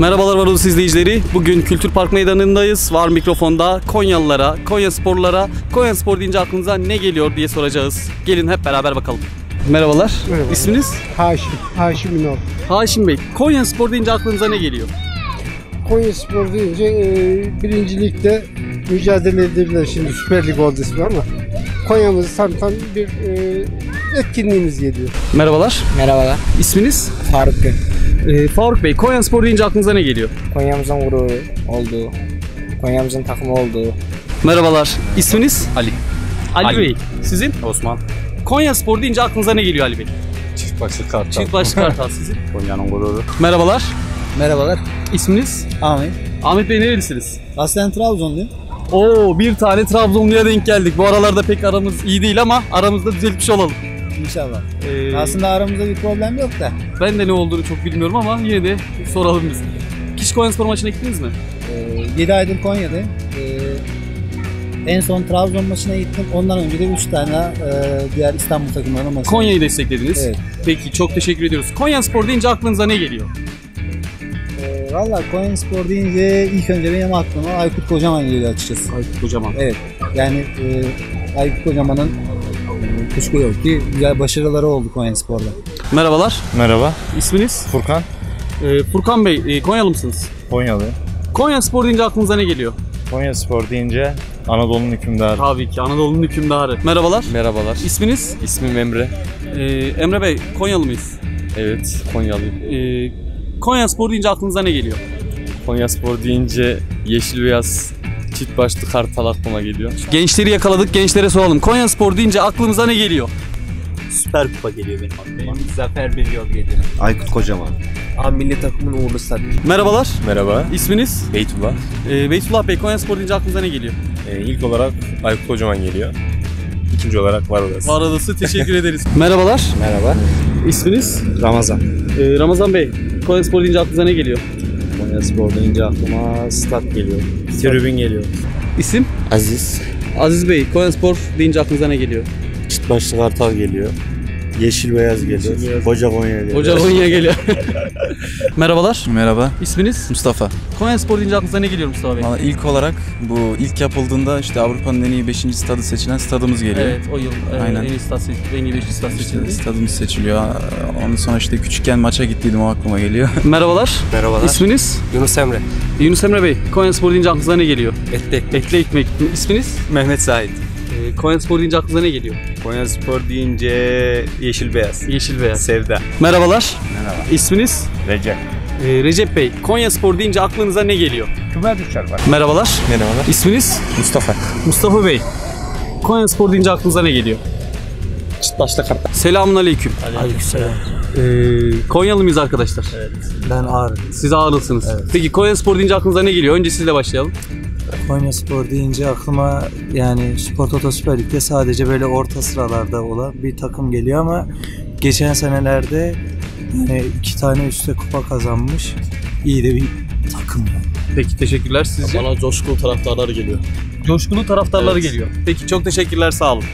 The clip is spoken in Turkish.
Merhabalar Varolus izleyicileri. Bugün Kültür Park Meydanı'ndayız. Var mikrofonda Konyalılara, Konya sporlulara, Konya spor deyince aklınıza ne geliyor diye soracağız. Gelin hep beraber bakalım. Merhabalar. Merhaba. İsminiz? Haşim, Haşim Ünal. Haşim Bey. Konya spor deyince aklınıza ne geliyor? Konya Spor deyince e, birinci ligde mücadele edebilirler. Şimdi Süper Lig oldu ismi ama Konya'mızı tanıtan bir e, etkinliğimiz geliyor. Merhabalar. Merhabalar. İsminiz? Faruk Gül. Ee, Faruk Bey. Konya spor deyince aklınıza ne geliyor? Konya'mızın gururu olduğu, Konya'mızın takımı olduğu. Merhabalar. İsminiz? Ali. Ali, Ali. Bey. Sizin? Osman. Konya spor deyince aklınıza ne geliyor Ali Bey? Çift başlı kartal. Çift başlı kartal sizin. Konya'nın gururu. Merhabalar. Merhabalar. İsminiz? Ahmet. Ahmet Bey nerelisiniz? Aslen Trabzonluyum. Oo bir tane Trabzonlu'ya denk geldik. Bu aralarda pek aramız iyi değil ama aramızda düzeltmiş olalım. İnşallah. Ee, Aslında aramızda bir problem yok da. ben de ne olduğunu çok bilmiyorum ama yine de soralım biz. Kiş Konya Spor maçına gittiniz mi? Ee, 7 aydır Konya'dayım. Ee, en son Trabzon maçına gittim. Ondan önce de 3 tane e, diğer İstanbul takımlarına maçı. Konya'yı desteklediniz. Evet. Peki çok teşekkür ediyoruz. Konya Spor deyince aklınıza ne geliyor? Ee, Valla Konya Spor deyince ilk önce benim aklıma Aykut Kocaman geliyor açıkçası. Aykut Kocaman. Evet. Yani e, Aykut Kocaman'ın kuşku yok ki güzel başarıları oldu Konya Spor'da. Merhabalar. Merhaba, İsminiz? Furkan. Ee, Furkan Bey, e, Konyalı mısınız? Konyalı. Konya Spor deyince aklınıza ne geliyor? Konya Spor deyince Anadolu'nun hükümdarı. Tabii ki Anadolu'nun hükümdarı. Merhabalar. Merhabalar. İsminiz? İsmim Emre. Ee, Emre Bey, Konyalı mıyız? Evet, Konyalıyım. Ee, Konya Spor deyince aklınıza ne geliyor? Konya Spor deyince yeşil beyaz çift başlı kartal aklıma geliyor. Gençleri yakaladık, gençlere soralım. Konya Spor deyince aklımıza ne geliyor? Süper Kupa geliyor benim aklıma. Zafer bir yol geliyor. Aykut Kocaman. Abi milli takımın uğurlu stadı. Merhabalar, Merhaba, isminiz? Beytullah. Ee, Beytullah Bey, Konya Spor deyince aklınıza ne geliyor? Ee, ilk olarak Aykut Kocaman geliyor. İkinci olarak Varolas. Var adası, teşekkür ederiz. Merhabalar, Merhaba. isminiz? Ramazan. Ee, Ramazan Bey, Konya Spor deyince aklınıza ne geliyor? Konya Spor deyince aklıma stat geliyor. Tribün geliyor. İsim? Aziz. Aziz Bey, Konya Spor deyince aklınıza ne geliyor? Çift başlı kartal geliyor. Yeşil beyaz geliyor. Yeşil beyaz. Konya geliyor. Hoca Konya geliyor. Merhabalar, Merhaba, isminiz? Mustafa. Konya Spor deyince aklınıza ne geliyor Mustafa Bey? Valla ilk olarak bu ilk yapıldığında işte Avrupa'nın en iyi 5. stadı seçilen stadımız geliyor. Evet, o yıl e, Aynen. en iyi stat seçildi, en iyi 5. stat İşte seçildi. stadımız seçiliyor. Ondan sonra işte küçükken maça gittiydim o aklıma geliyor. Merhabalar, Merhabalar. isminiz? Yunus Emre. Yunus Emre Bey, Konya Spor deyince aklınıza ne geliyor? Etli. Etli ekmek. İsminiz? Mehmet Sait. Ee, Konya Spor deyince aklınıza ne geliyor? Konya Spor deyince yeşil beyaz. Yeşil beyaz. Sevda. Merhabalar. Merhaba. İsminiz? Recep. Ee, Recep Bey, Konya Spor deyince aklınıza ne geliyor? Kümer düşer var. Merhabalar. Merhabalar. İsminiz? Mustafa. Mustafa Bey. Konya Spor deyince aklınıza ne geliyor? Çift başlı kartal. Selamun aleyküm. Aleykümselam. Ee, Konyalı mıyız arkadaşlar? Ben Ağrı. Siz ağrılısınız. Peki Konya Spor deyince aklınıza ne geliyor? Önce sizle başlayalım. Konya Spor deyince aklıma yani Spor Toto Süper Lig'de sadece böyle orta sıralarda olan bir takım geliyor ama geçen senelerde yani iki tane üstte kupa kazanmış iyi de bir takım. Peki teşekkürler sizce? Bana coşkulu taraftarlar geliyor. Coşkulu taraftarları Evet. geliyor. Peki çok teşekkürler sağ olun.